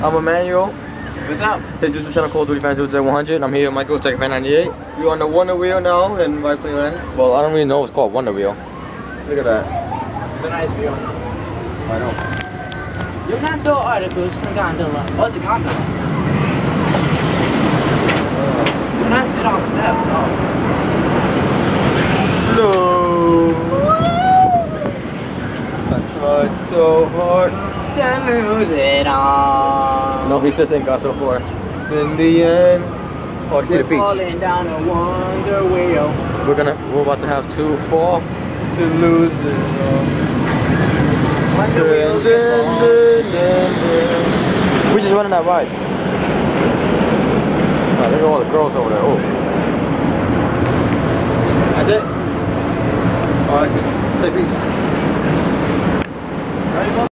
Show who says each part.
Speaker 1: I'm Emmanuel.
Speaker 2: What's up?
Speaker 1: Hey, this is channel called Duty Fans 100. I'm here with Michael Tech Fan 98. We're on the Wonder Wheel now in Rye Playland. Well, I don't really know it's called Wonder Wheel. Look at that.
Speaker 2: It's a nice wheel.
Speaker 1: I know.
Speaker 3: You're not the articles from Gondola. What's a gondola? You're not sit on step,
Speaker 1: no. So hard.
Speaker 3: To lose it all.
Speaker 1: No, he just ain't got so far. In the end, oh, I see the
Speaker 3: We're
Speaker 1: beach.
Speaker 3: falling down a wonder wheel.
Speaker 1: We're gonna, we're about to have to fall to lose it all.
Speaker 3: Wonder wheel.
Speaker 1: Dun, dun, dun, dun. We just running that ride. Oh, ah, look at all the girls over there. Oh. That's it. Oh, I see. Say peace.